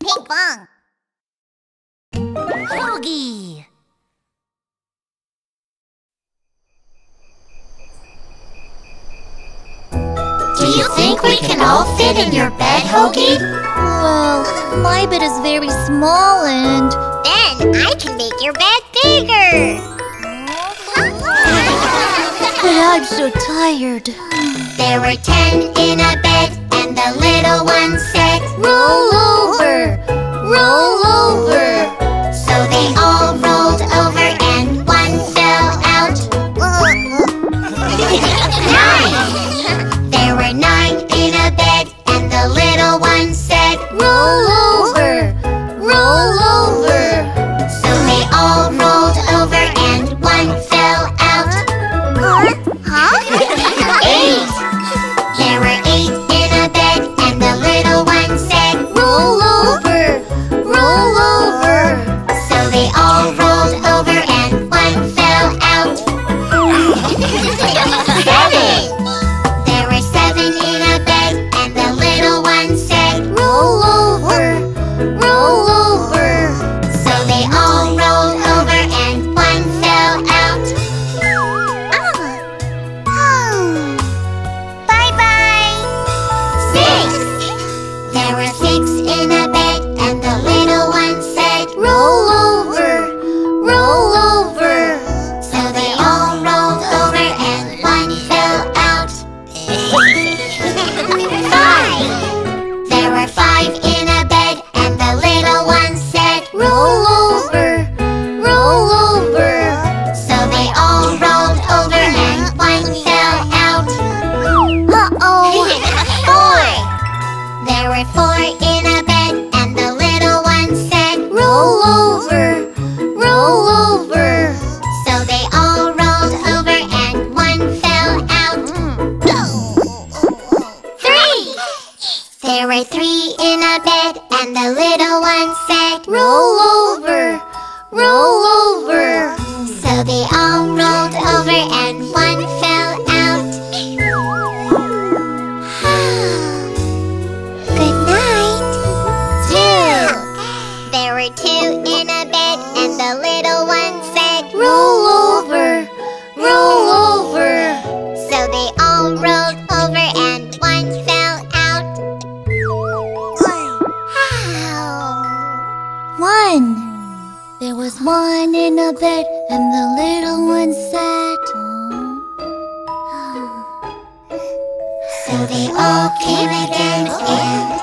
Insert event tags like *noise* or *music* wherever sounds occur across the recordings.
Ping pong. Hogi. Do you think we can all fit in your bed, Hogi? Well, my bed is very small and... Then I can make your bed bigger! but I'm so tired. There were ten in a bed the little one said, Roll over, roll over. Roll one in a bed and the little one sat. So they all came again and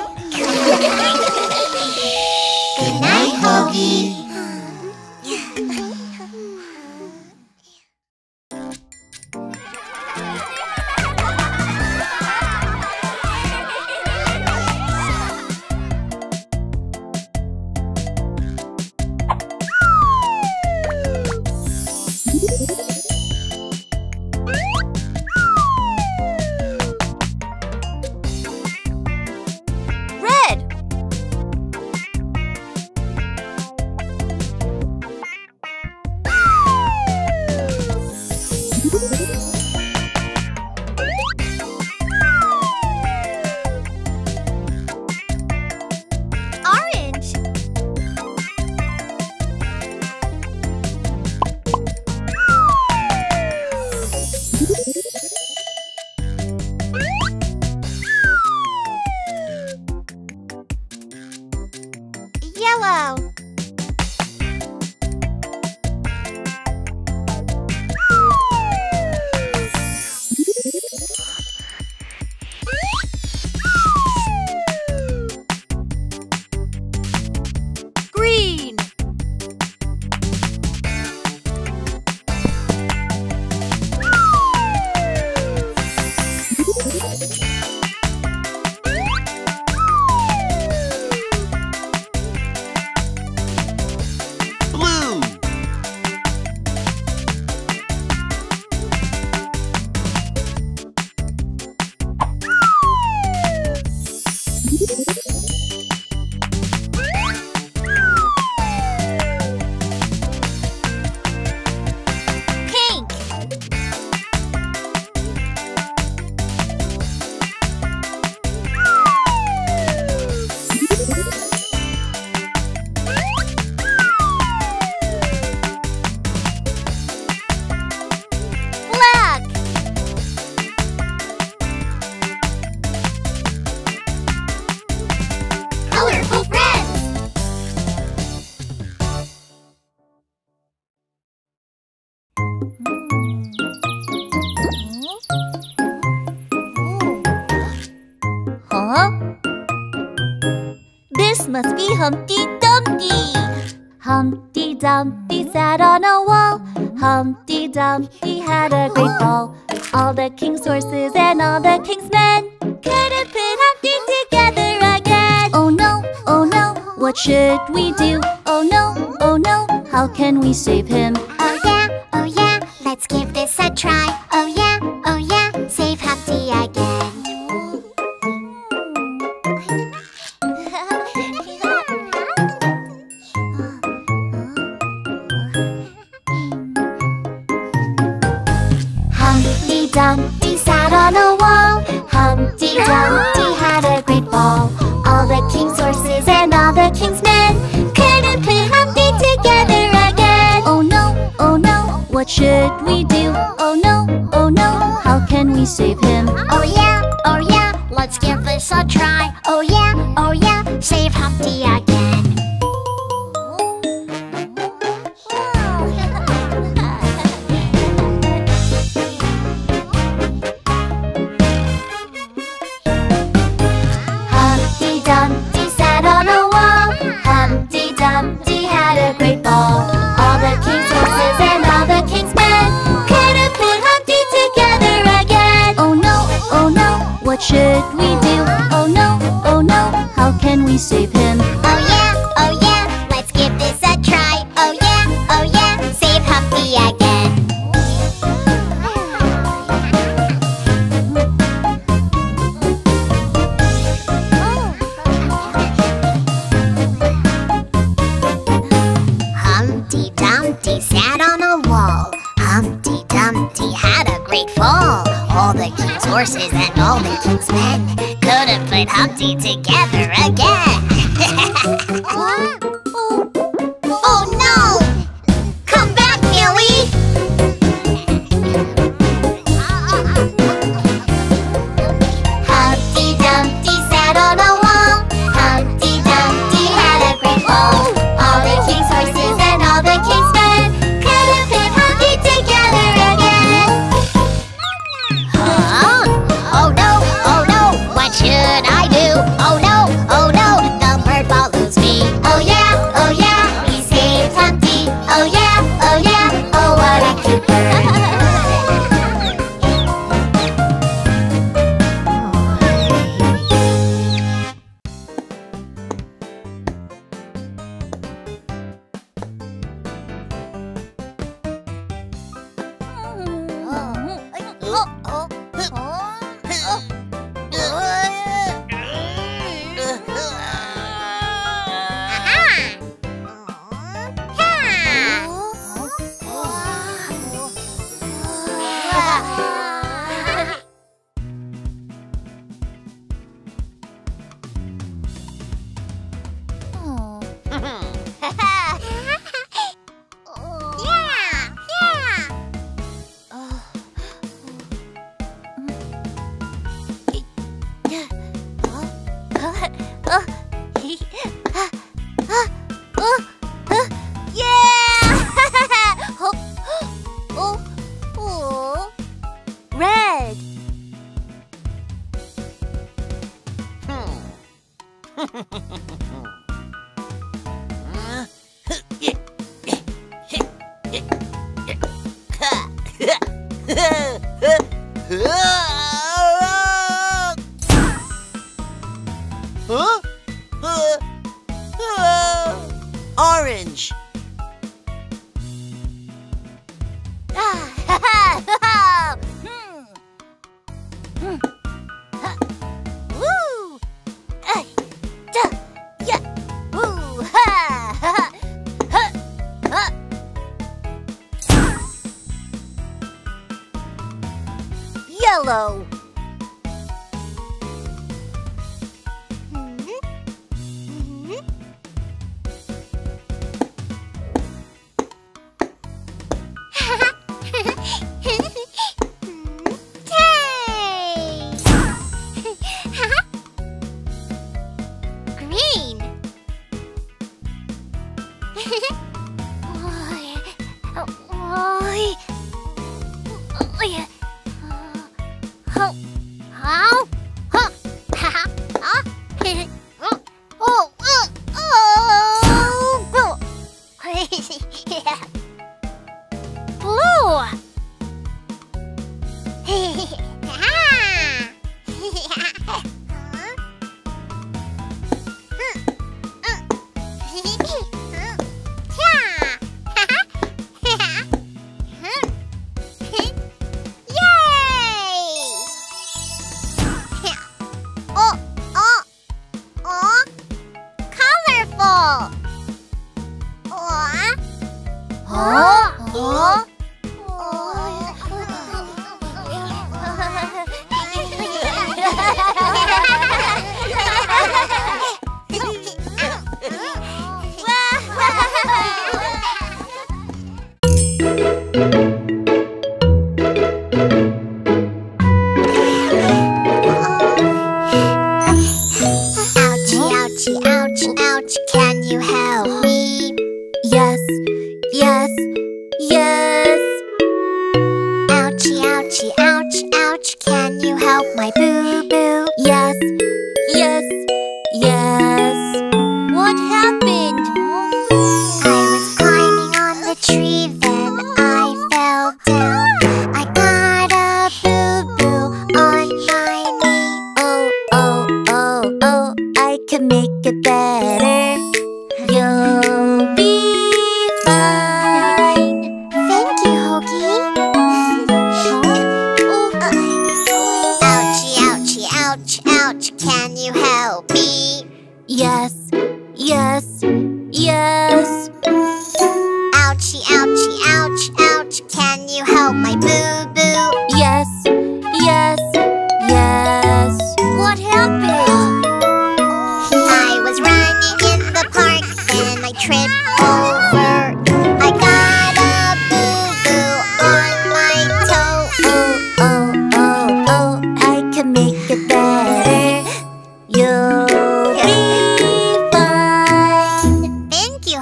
thank save him. Oh yeah, oh yeah, let's give this a try.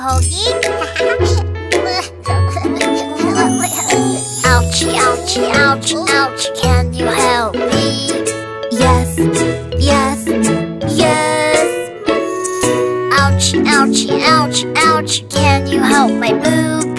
hokey. *laughs* ouchie, ouchie, ouch, ouch, can you help me? Yes, yes, yes. Ouchie, ouchie, ouch, ouch, can you help my boo?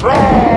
Roar!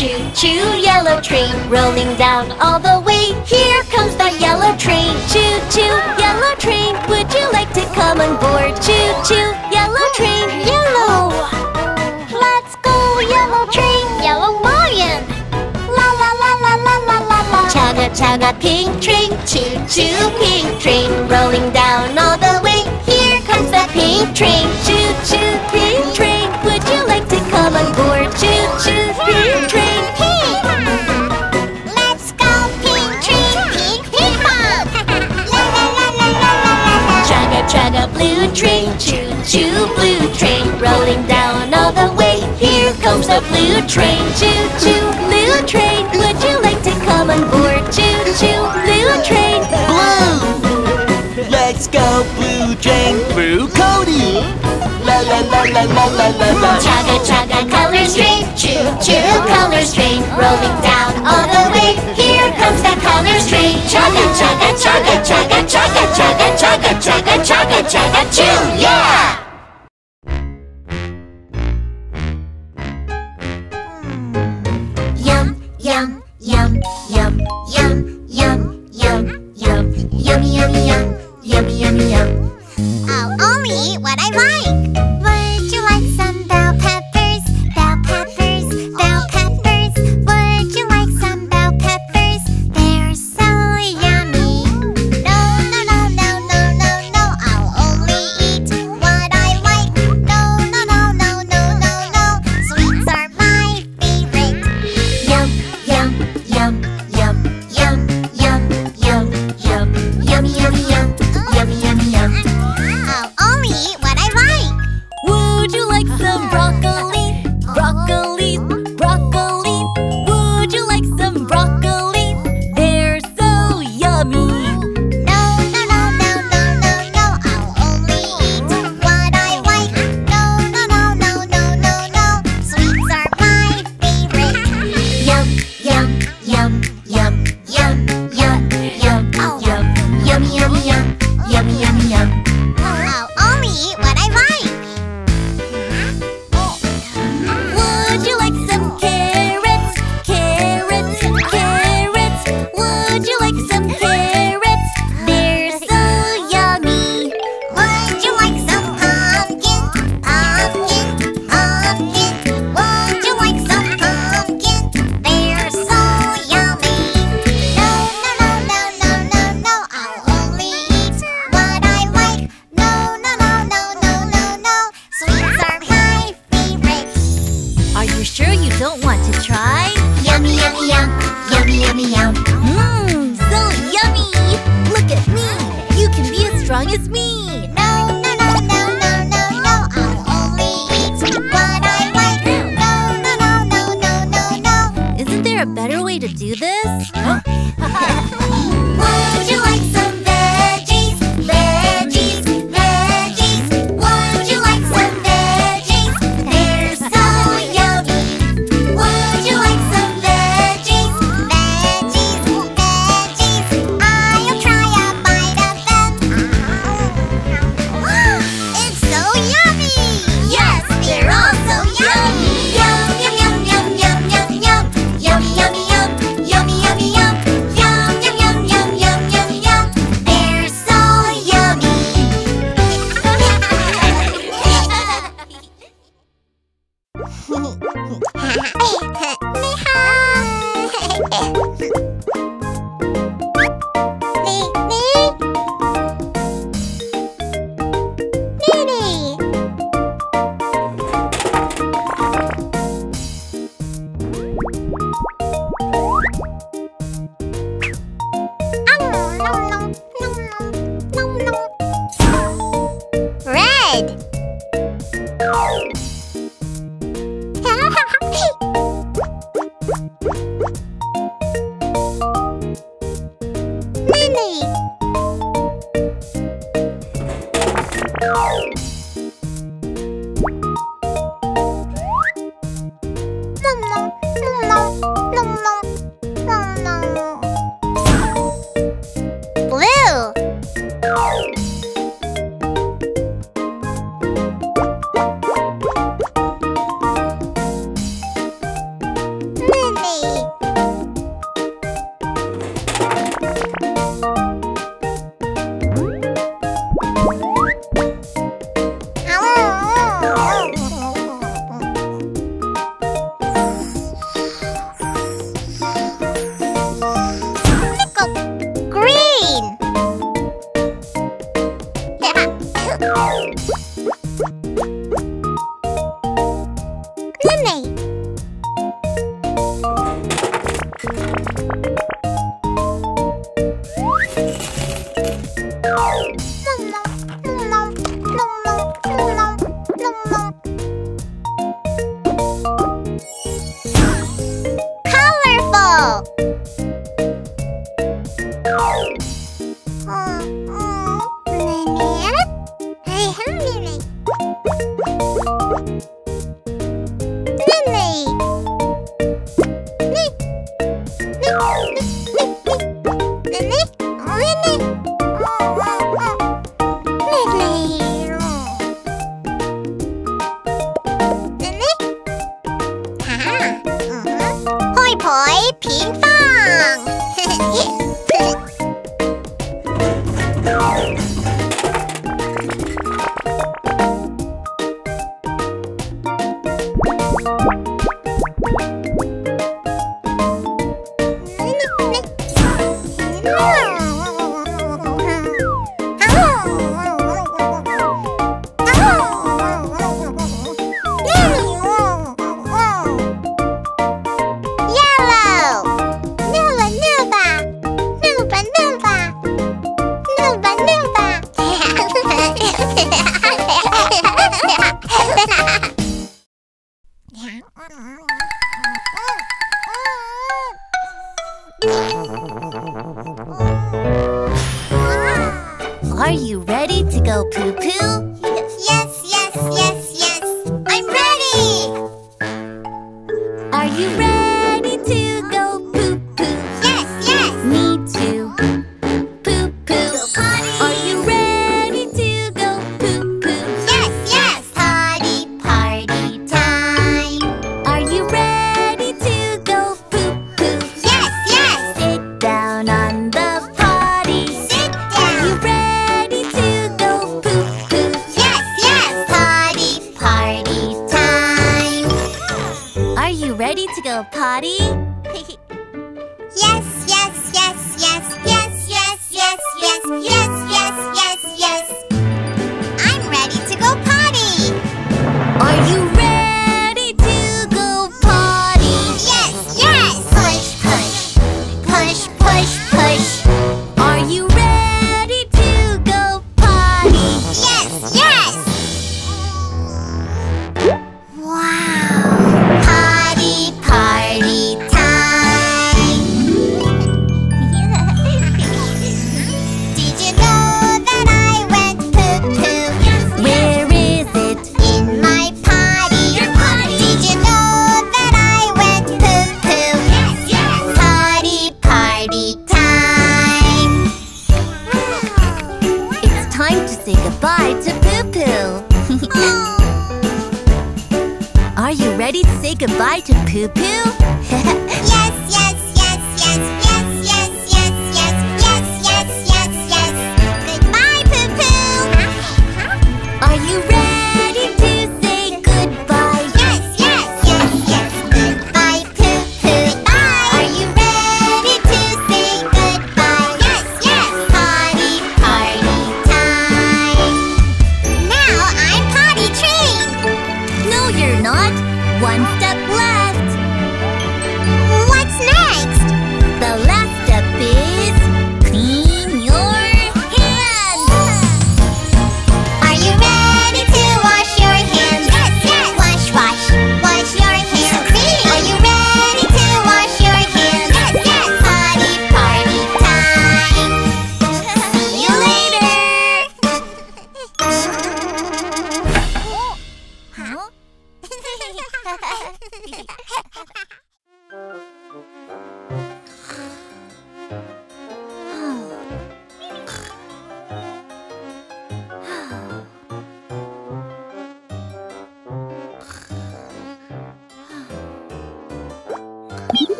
Choo choo yellow train, rolling down all the way. Here comes the yellow train. Choo choo yellow train, would you like to come on board? Choo choo yellow train, yellow. Let's go yellow train, yellow lion. La la la la la la la la. Chugga chugga pink train, choo choo pink train, rolling down all the way. Here comes the pink train. Choo choo. train, choo choo blue train, rolling down all the way. Here comes the blue train, choo choo blue train. Would you like to come on board, choo choo blue train? Blue, let's go blue train, blue Cody. La la la la la la la la. Chugga chugga color train, choo choo color train, rolling down all the way. Here comes the color train, chugga chugga chugga.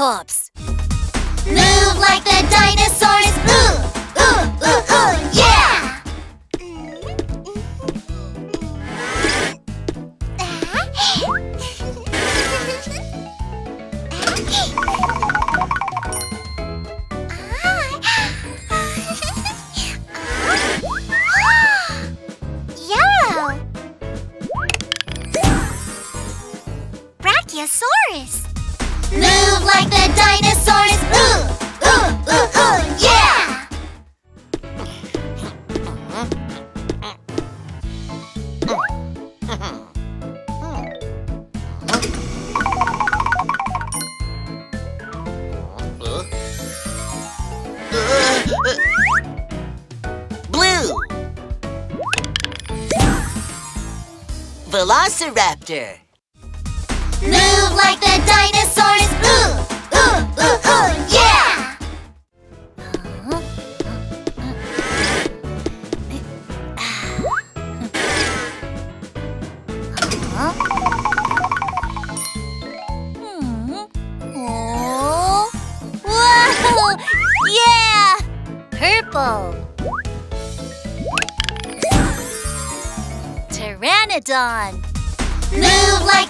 tops. like the dinosaurs. Ooh, ooh, ooh, ooh, yeah! Blue! Velociraptor! Move like the dinosaurs! done. Move like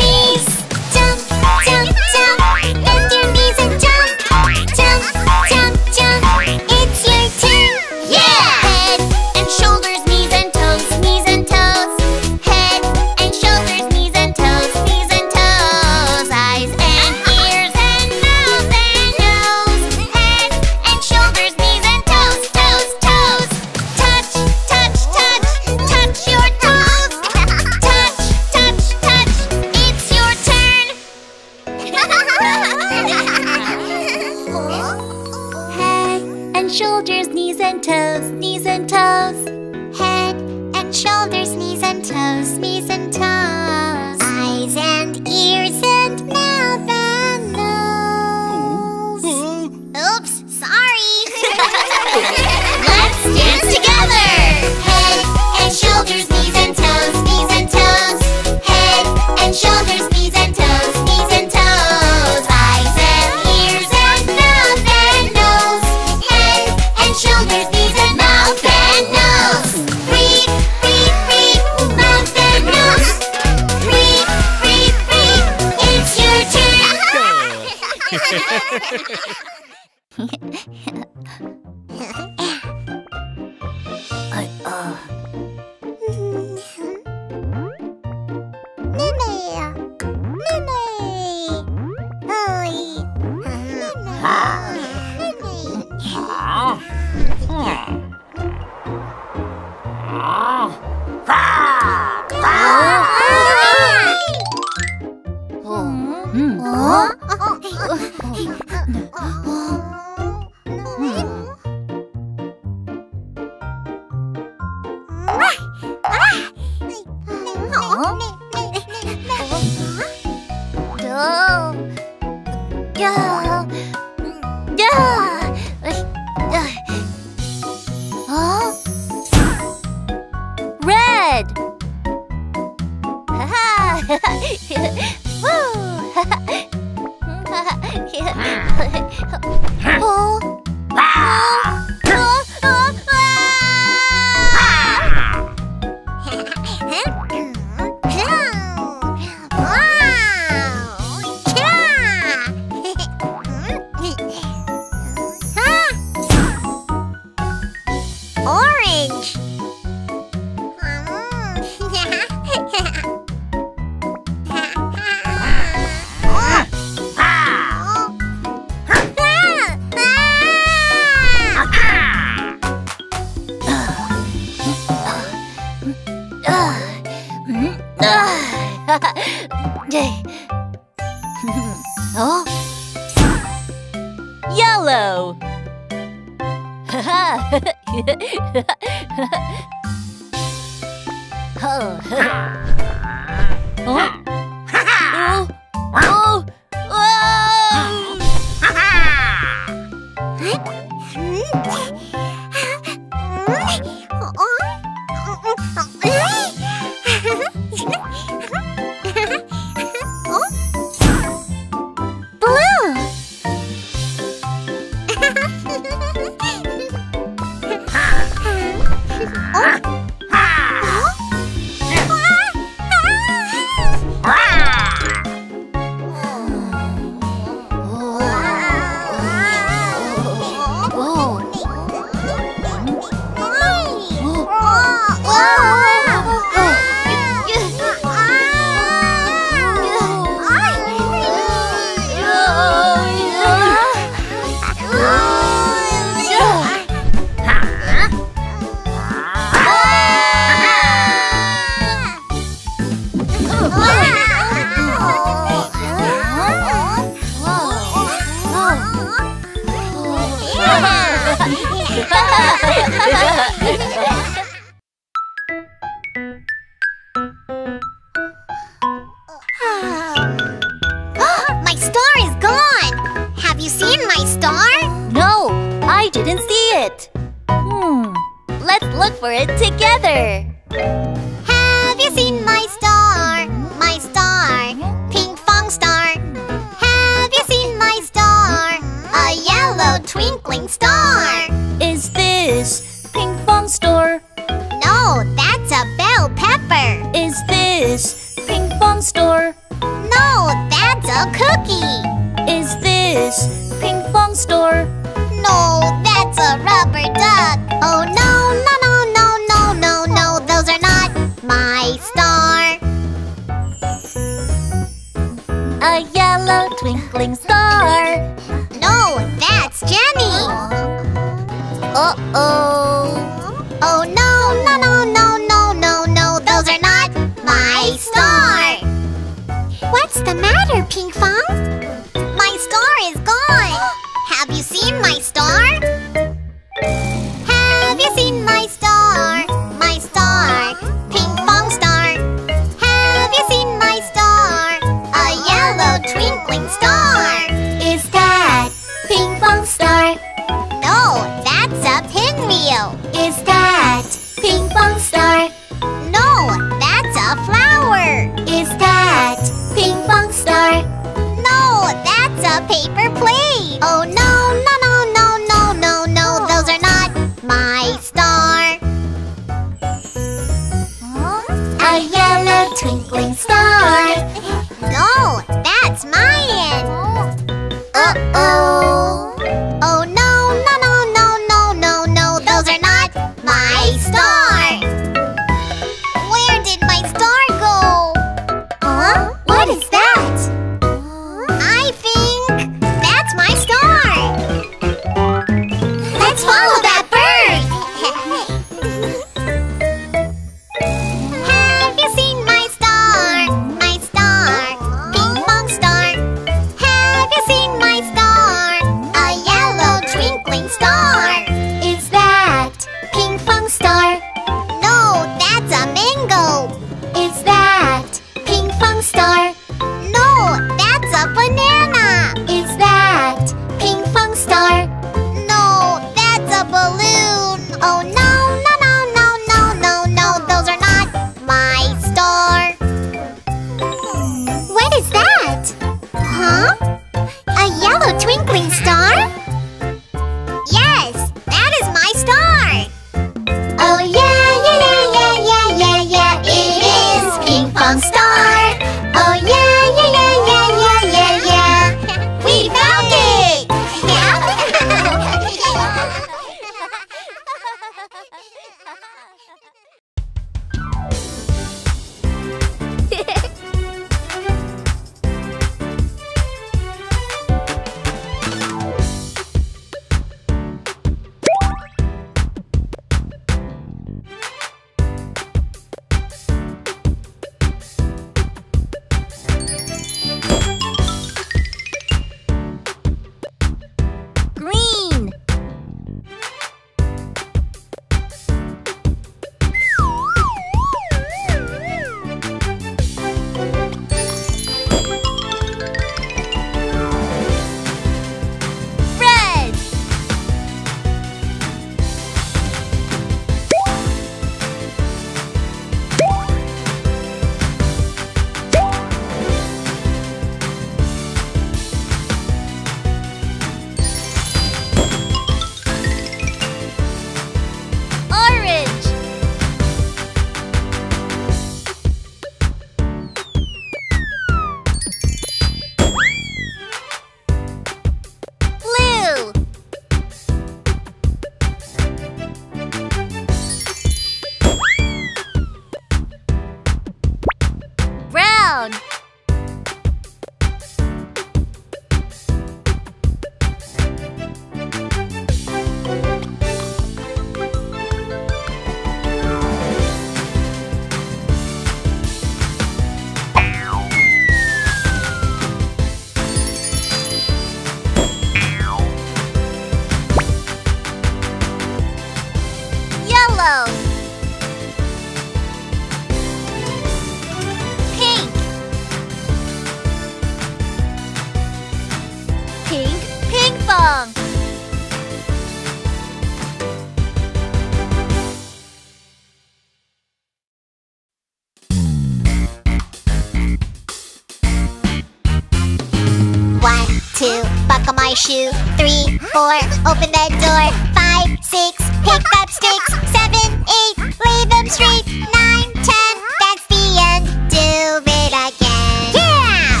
two, buckle my shoe. Three, four, open the door. Five, six, pick up sticks. Seven, eight, lay them straight. Nine, ten, that's the end. Do it again. Yeah!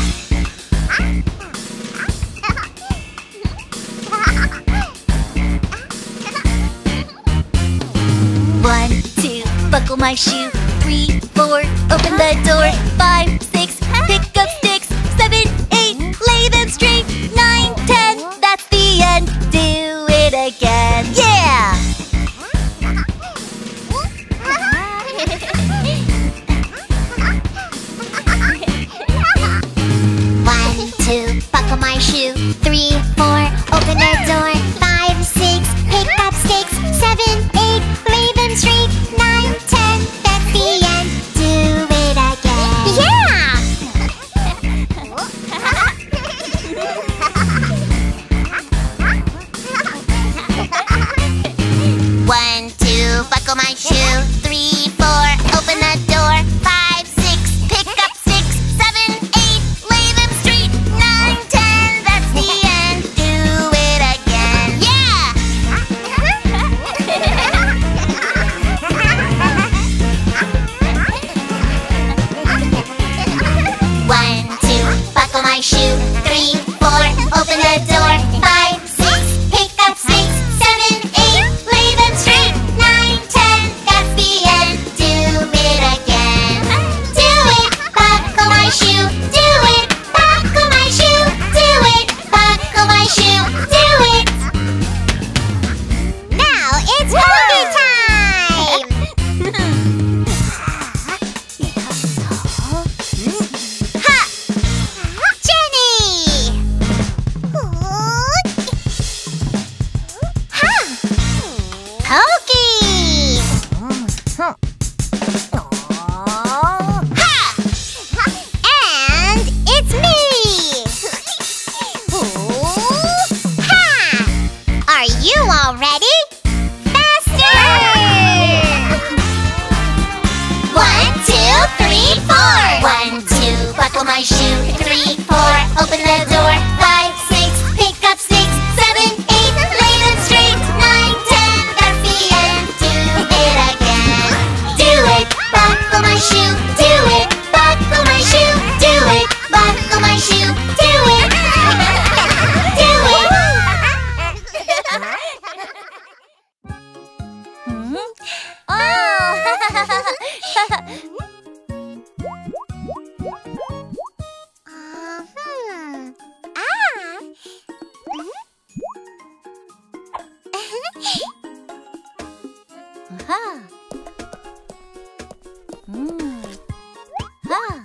*laughs* One, two, buckle my shoe. Three, four, open the door. Five, はあうんは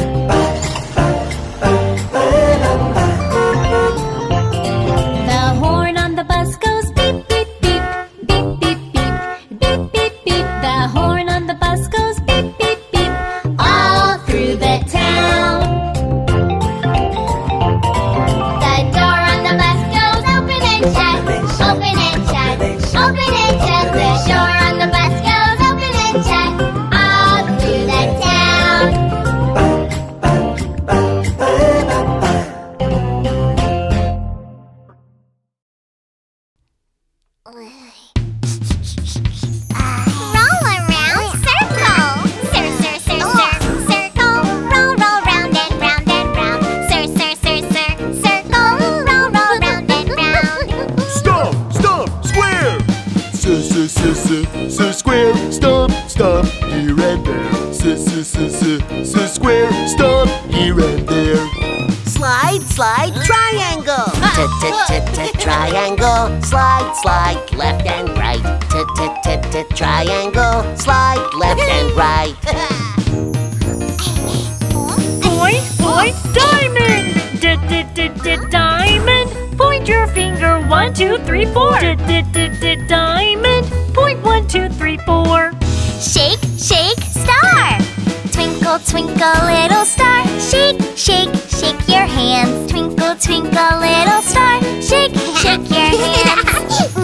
Slide, slide, triangle. T t t t triangle. Slide, slide, left and right. T t t t triangle. Slide, left and right. Boy, boy, diamond! D d d d diamond! Point your finger, one, two, three, four. D d d d diamond! Point one, two, three, four. Shake, shake, star. Twinkle, twinkle, little star. Shake, shake, shake your hands. Twinkle, twinkle, little star. Shake, shake your *laughs* hands.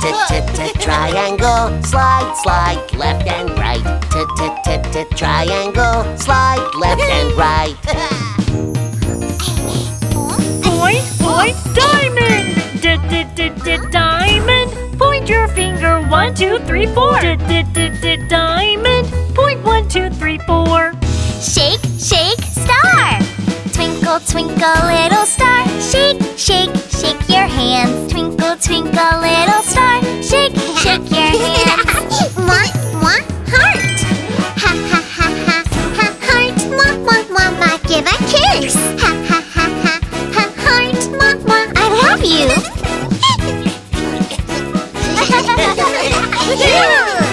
Triangle. T t t t triangle. Slide, slide, left and right. T t t t triangle. Slide, left and right. Boy, boy, diamond! D d d d diamond! Point your finger, one, two, three, four. D d d d diamond! Point one, two, three, four. Shake, shake, star. Twinkle, twinkle, little star. Shake, shake, shake your hands. Twinkle, twinkle, little star. Shake, shake your *laughs* hands. Mwah, mwah, heart. Ha, ha, ha, ha, ha, heart. Mwah, mwah, mwah, mwah. Give a kiss. Ha, ha, ha, ha, ha, heart. Mwah, mwah. I love you. *laughs* *laughs* Circle.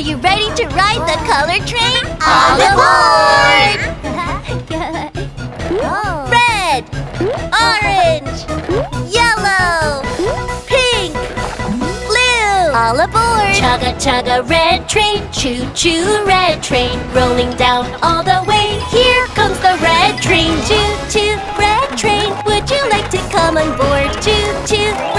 Are you ready to ride the color train? All aboard! *laughs* Red, orange, yellow, pink, blue. All aboard! Chugga chugga red train, choo choo red train, rolling down all the way. Here comes the red train, choo choo red train. Would you like to come on board? Choo choo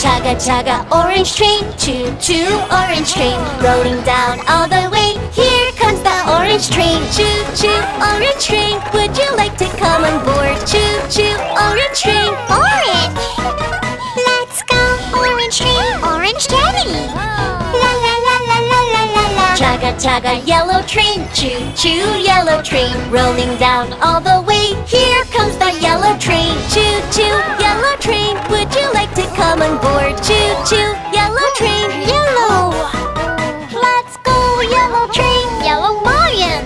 Chugga chugga orange train, choo choo orange train, rolling down all the way. Here comes the orange train, choo choo orange train. Would you like to come on board? Choo choo orange train. Chugga chugga yellow train, choo choo yellow train, rolling down all the way. Here comes the yellow train, choo choo yellow train. Would you like to come on board? Choo choo yellow train, yellow. Let's go, yellow train, yellow lion!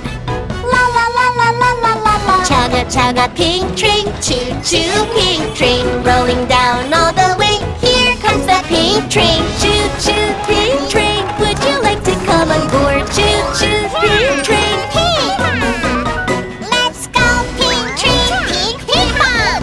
La la la la la la la la! Chugga chugga pink train, choo choo pink train, rolling down all the way. Here comes the pink train, choo choo pink train. Would you like come on board? Choo choo pink train. Let's go, pink train, pink Pinkfong!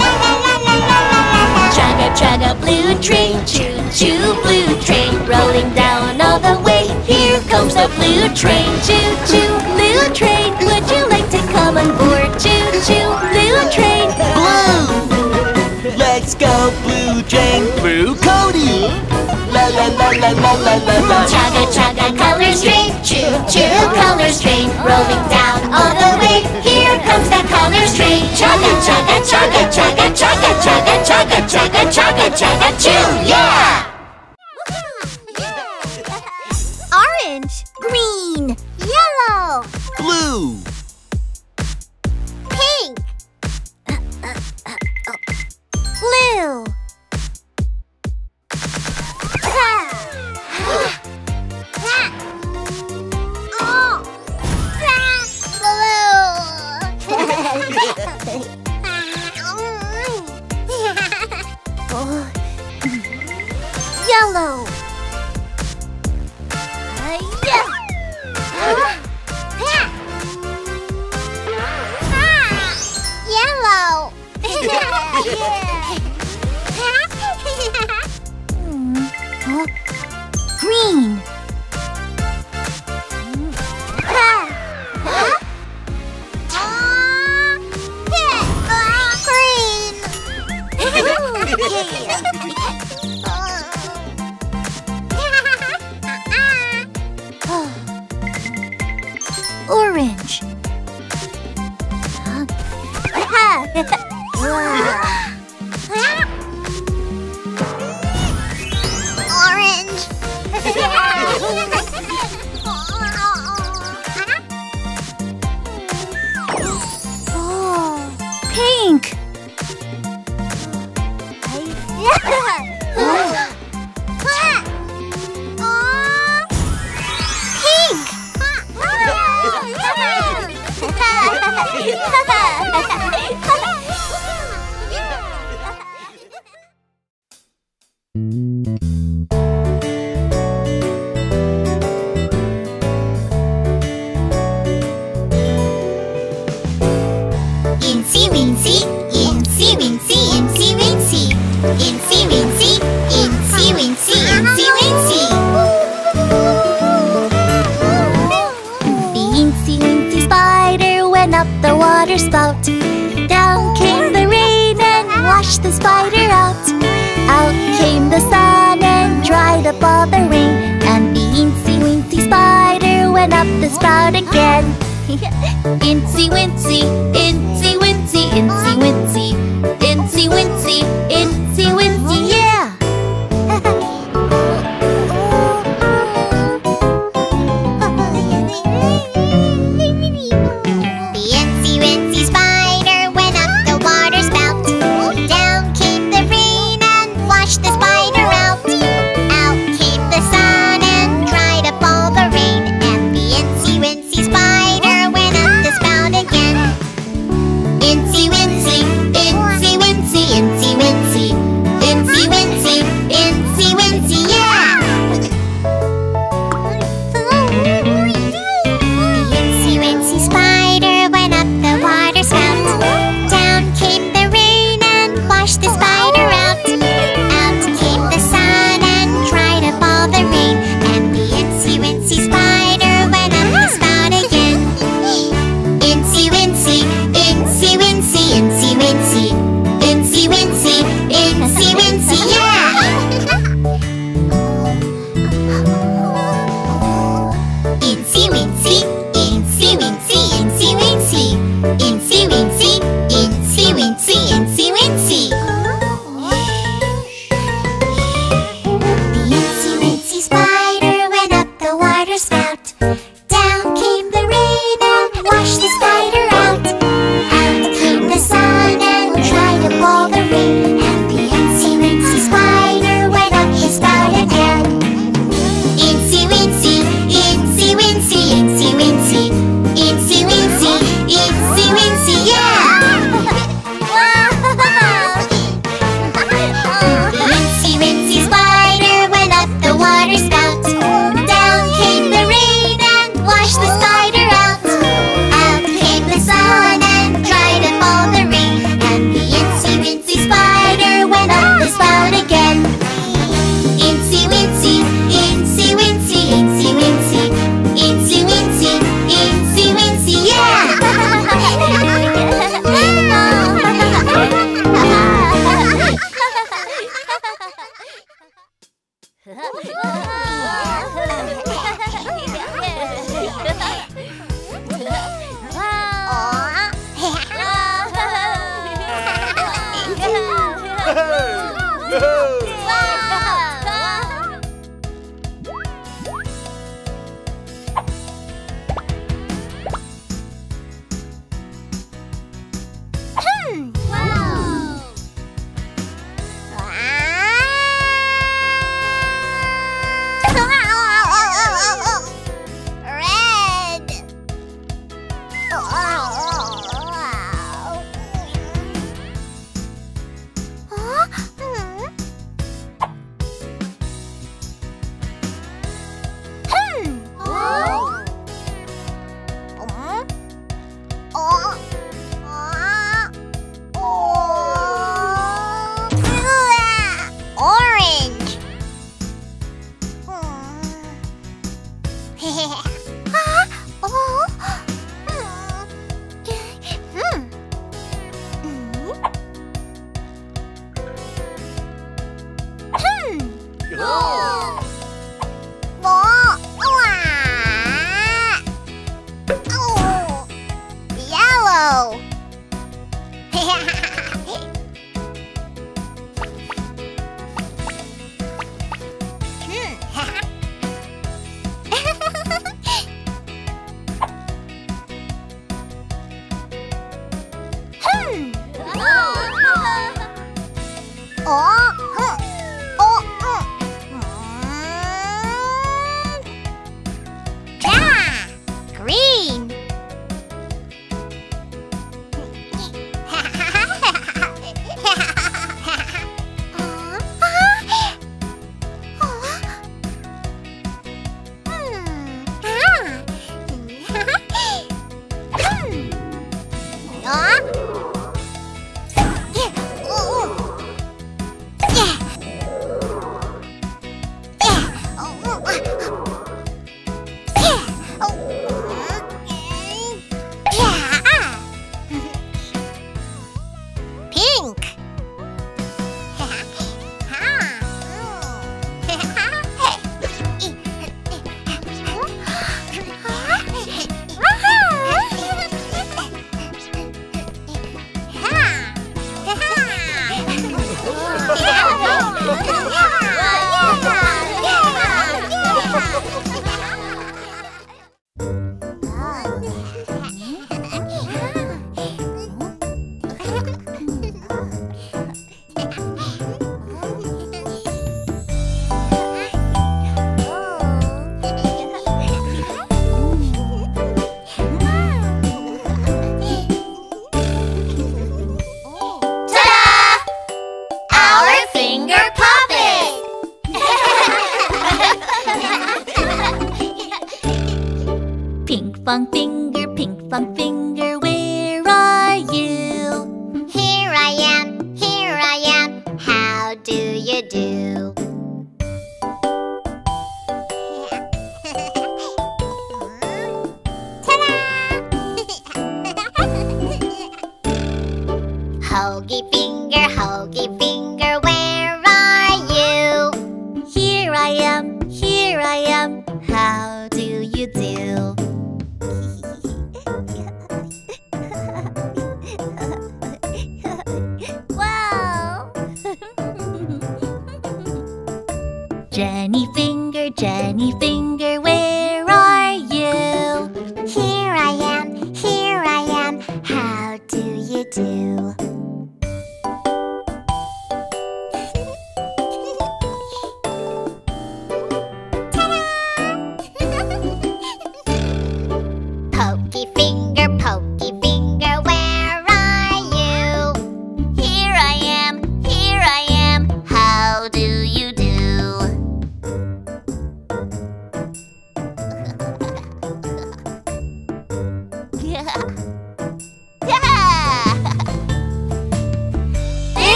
La la la la la la la la! Chugga chugga blue train, choo choo blue train, rolling down all the way. Here comes the blue train, choo choo blue train. Would you like to come on board? Choo choo blue train. Blue! Let's go, blue train! Blue Cody! La la la la la! Chugga chugga colors train, choo choo colors train, rolling down all the way. Here comes the colors train. Chugga chugga chugga chugga chugga chugga chugga chugga chugga chugga choo!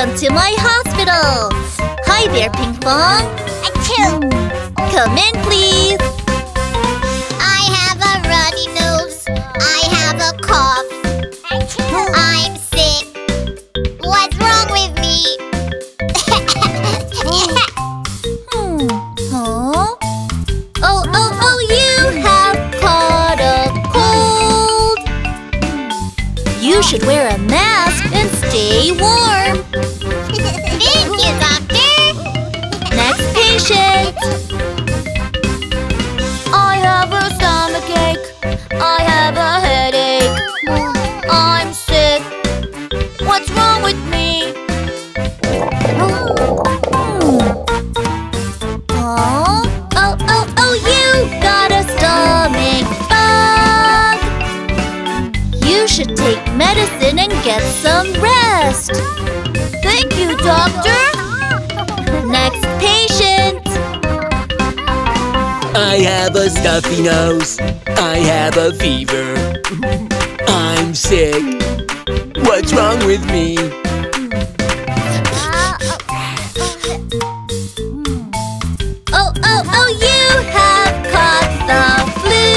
Welcome to my hospital! Hi there, Pinkfong! Achoo! Come in, please! I have a runny nose. I have a cough. Achoo. I'm sick. What's wrong with me? *laughs* Oh. hmm. Huh? Oh, oh, oh, you have caught a cold! You should wear a mask and stay warm! I have a stuffy nose. I have a fever. I'm sick. What's wrong with me? Oh, oh, oh, oh, you have caught the flu.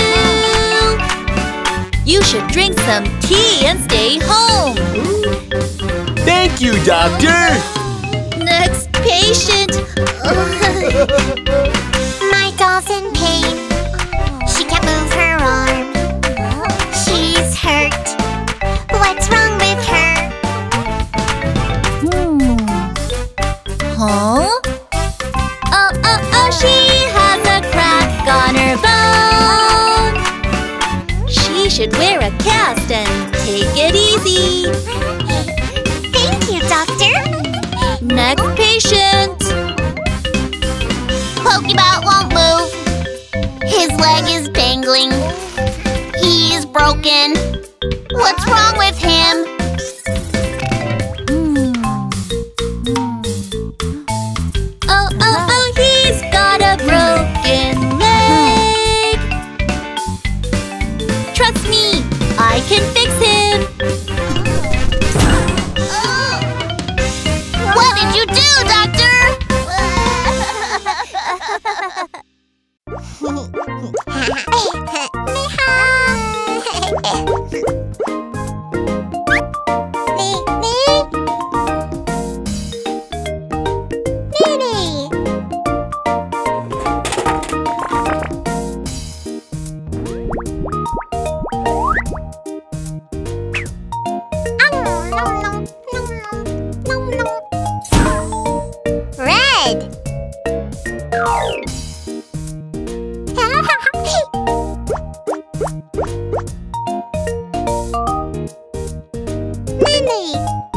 You should drink some tea and stay home. Thank you, doctor. Next patient. *laughs* Bye!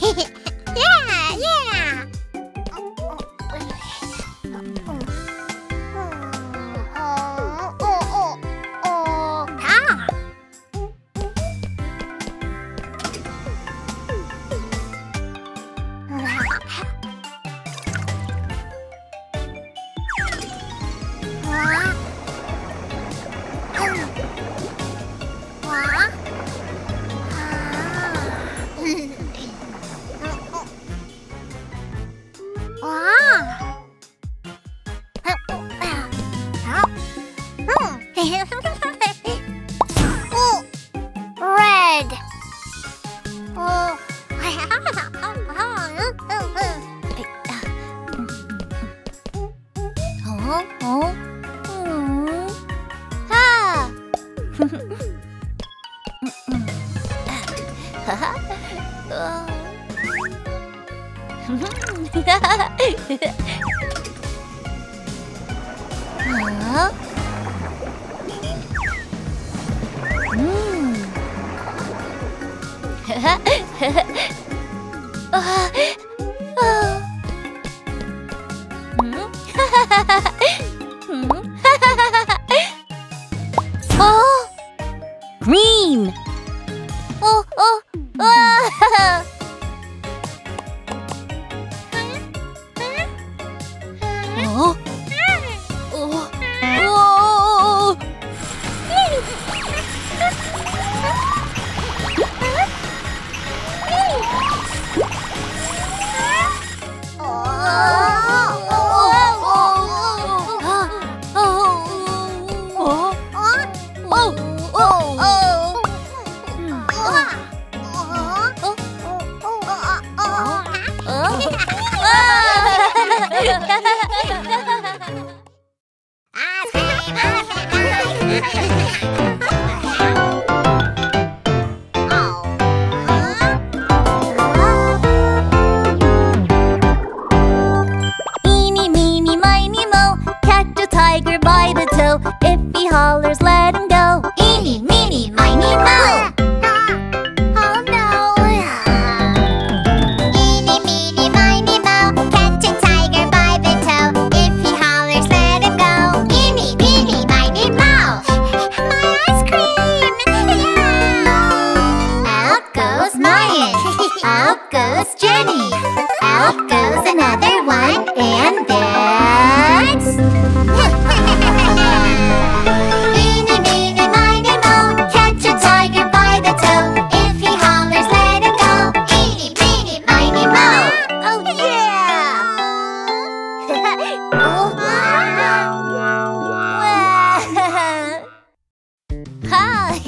嘿嘿。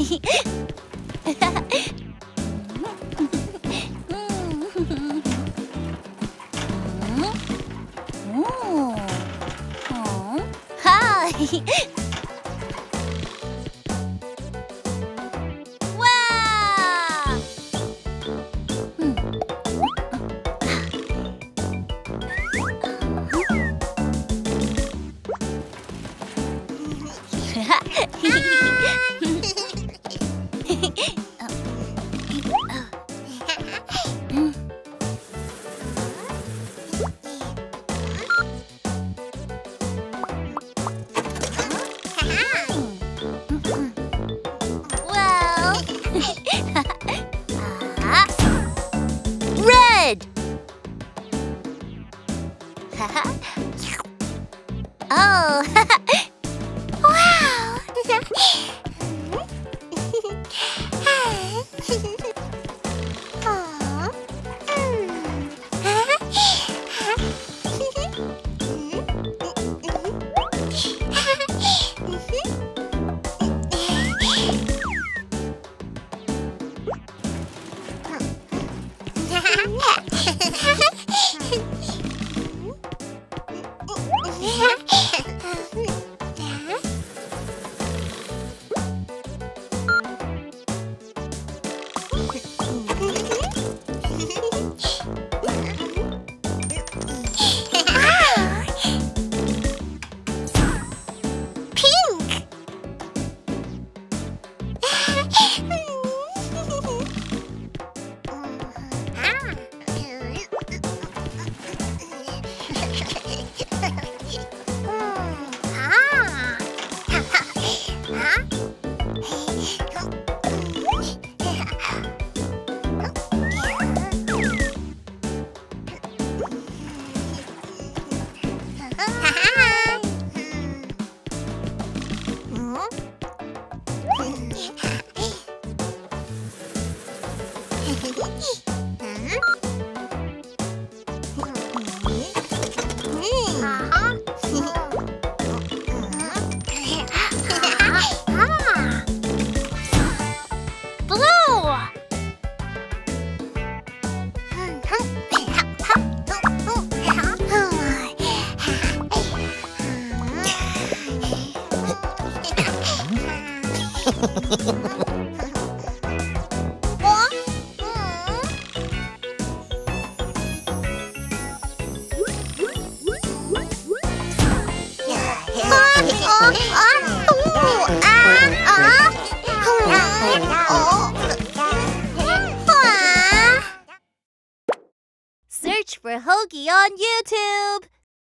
Hi! Wow!